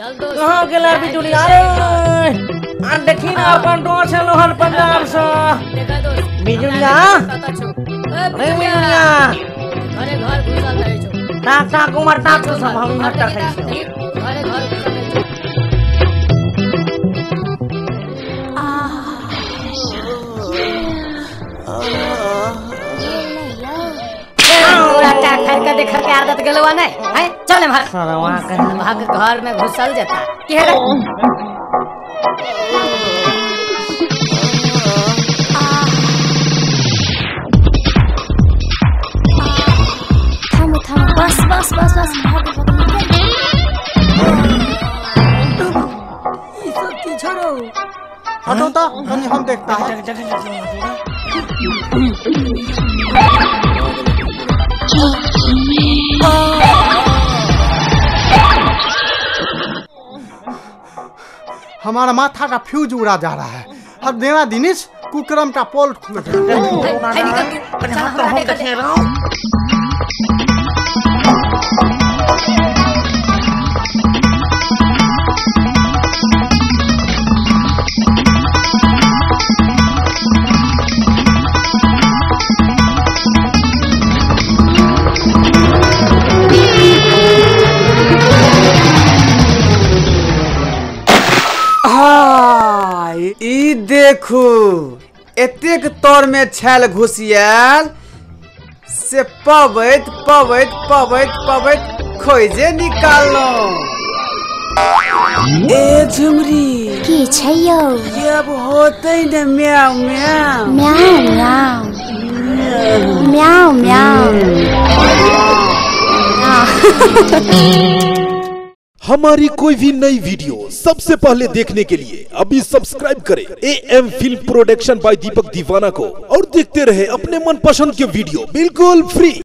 चल दोस्त। कहाँ गेला बिजुलिया रे? आ देखी ना अपन डोर से लोहर पंजाब से। बिजुलिया छो। ए बिजुलिया बिजुलिया घर घुसल रहे छो। टाक टाक उमर टाक तो सब हम हट कर खाई घरे घर घुसल रहे छो। खर के देख के आदत गेलवा नहीं है? चल भाग साला वहाँ कहीं भाग घर में घुसल जाता। के रे बस बस बस बस। भागो हटो तो हम देखता है। हमारा माथा का फ्यूज उड़ा जा रहा है अब देना दिनेश कुकरम का पोल खुल ई देखू एतेक तौर में छल घुसियल से पबैत पबैत पबैत पबैत खोजे निकाललो ए झुमरी। की छै यौ? ये अब होते न म्याऊ म्याऊ म्याऊ म्याऊ म्याऊ म्याऊ हमारी कोई भी नई वीडियो सबसे पहले देखने के लिए अभी सब्सक्राइब करें। A M film production by Deepak Deewana को और देखते रहे अपने मनपसंद के वीडियो बिल्कुल फ्री